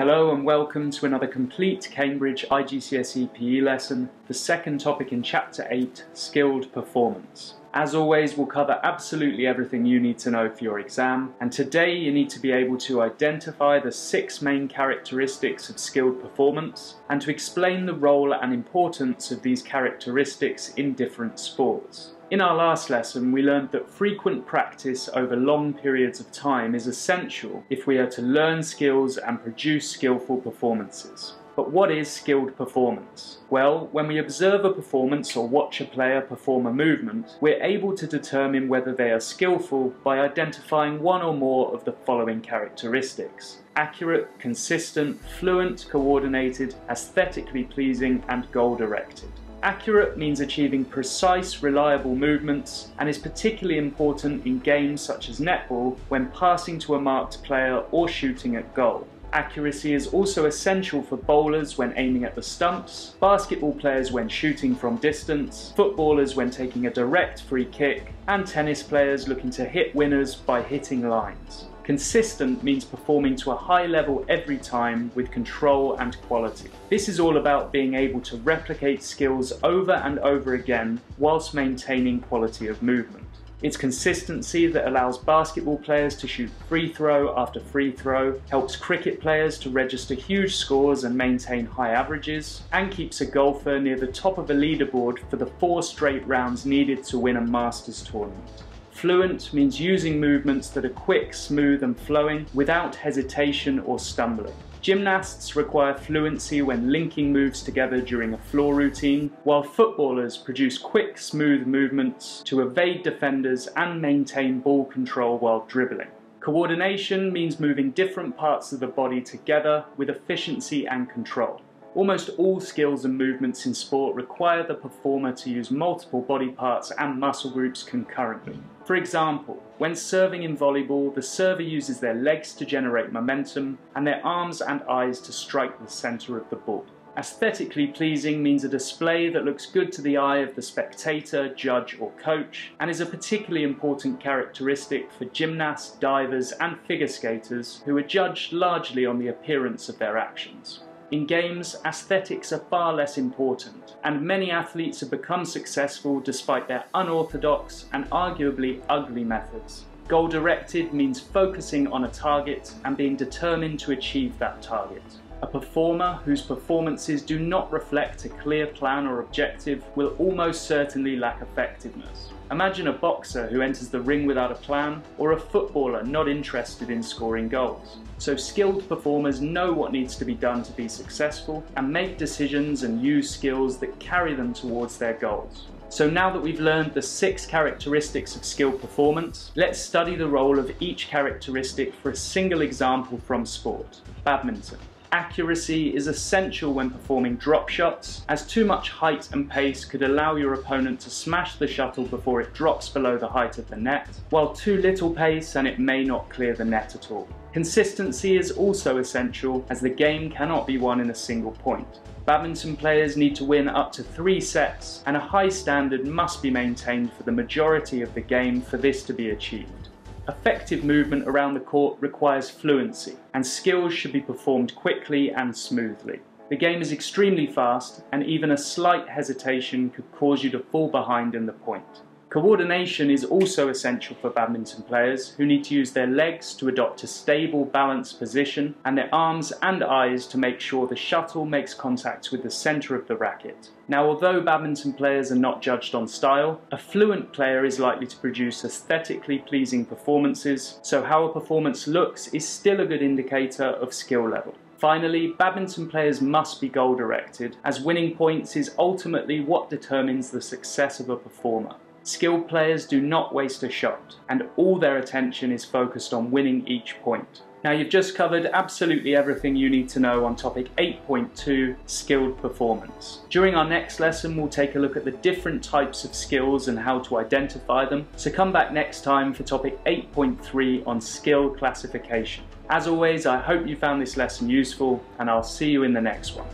Hello and welcome to another complete Cambridge IGCSE PE lesson, the second topic in Chapter 8, Skilled Performance. As always, we'll cover absolutely everything you need to know for your exam, and today you need to be able to identify the six main characteristics of skilled performance, and to explain the role and importance of these characteristics in different sports. In our last lesson, we learned that frequent practice over long periods of time is essential if we are to learn skills and produce skillful performances. But what is skilled performance? Well, when we observe a performance or watch a player perform a movement, we're able to determine whether they are skillful by identifying one or more of the following characteristics. Accurate, consistent, fluent, coordinated, aesthetically pleasing and goal-directed. Accurate means achieving precise, reliable movements and is particularly important in games such as netball when passing to a marked player or shooting at goal. Accuracy is also essential for bowlers when aiming at the stumps, basketball players when shooting from distance, footballers when taking a direct free kick, and tennis players looking to hit winners by hitting lines. Consistent means performing to a high level every time with control and quality. This is all about being able to replicate skills over and over again whilst maintaining quality of movement. It's consistency that allows basketball players to shoot free throw after free throw, helps cricket players to register huge scores and maintain high averages, and keeps a golfer near the top of a leaderboard for the four straight rounds needed to win a Masters tournament. Fluent means using movements that are quick, smooth and flowing without hesitation or stumbling. Gymnasts require fluency when linking moves together during a floor routine, while footballers produce quick, smooth movements to evade defenders and maintain ball control while dribbling. Coordination means moving different parts of the body together with efficiency and control. Almost all skills and movements in sport require the performer to use multiple body parts and muscle groups concurrently. For example, when serving in volleyball, the server uses their legs to generate momentum and their arms and eyes to strike the centre of the ball. Aesthetically pleasing means a display that looks good to the eye of the spectator, judge or coach, and is a particularly important characteristic for gymnasts, divers and figure skaters who are judged largely on the appearance of their actions. In games, aesthetics are far less important, and many athletes have become successful despite their unorthodox and arguably ugly methods. Goal directed means focusing on a target and being determined to achieve that target. A performer whose performances do not reflect a clear plan or objective will almost certainly lack effectiveness. Imagine a boxer who enters the ring without a plan, or a footballer not interested in scoring goals. So skilled performers know what needs to be done to be successful and make decisions and use skills that carry them towards their goals. So now that we've learned the six characteristics of skilled performance, let's study the role of each characteristic for a single example from sport, badminton. Accuracy is essential when performing drop shots, as too much height and pace could allow your opponent to smash the shuttle before it drops below the height of the net, while too little pace and it may not clear the net at all. Consistency is also essential as the game cannot be won in a single point. Badminton players need to win up to three sets and a high standard must be maintained for the majority of the game for this to be achieved. Effective movement around the court requires fluency, and skills should be performed quickly and smoothly. The game is extremely fast, and even a slight hesitation could cause you to fall behind in the point. Coordination is also essential for badminton players who need to use their legs to adopt a stable balanced position and their arms and eyes to make sure the shuttle makes contact with the centre of the racket. Now although badminton players are not judged on style, a fluent player is likely to produce aesthetically pleasing performances, so how a performance looks is still a good indicator of skill level. Finally, badminton players must be goal directed, as winning points is ultimately what determines the success of a performer. Skilled players do not waste a shot, and all their attention is focused on winning each point. Now you've just covered absolutely everything you need to know on topic 8.2, skilled performance. During our next lesson we'll take a look at the different types of skills and how to identify them, so come back next time for topic 8.3 on skill classification. As always, I hope you found this lesson useful and I'll see you in the next one.